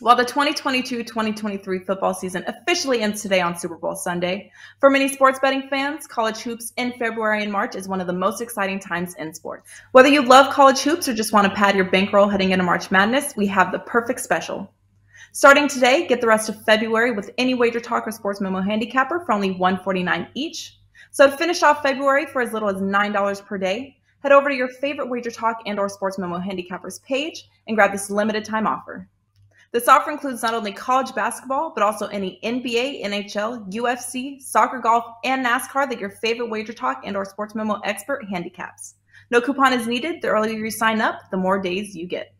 While the 2022 2023 football season officially ends today on Super Bowl Sunday, for many sports betting fans, college hoops in February and March is one of the most exciting times in sports. Whether you love college hoops or just want to pad your bankroll heading into March Madness, we have the perfect special. Starting today, get the rest of February with any WagerTalk or SportsMemo handicapper for only 149 each. So to finish off February for as little as $9 per day, head over to your favorite WagerTalk and or SportsMemo handicappers page and grab this limited time offer. This offer includes not only college basketball, but also any NBA, NHL, UFC, soccer, golf, and NASCAR that your favorite WagerTalk and or SportsMemo expert handicaps. No coupon is needed. The earlier you sign up, the more days you get.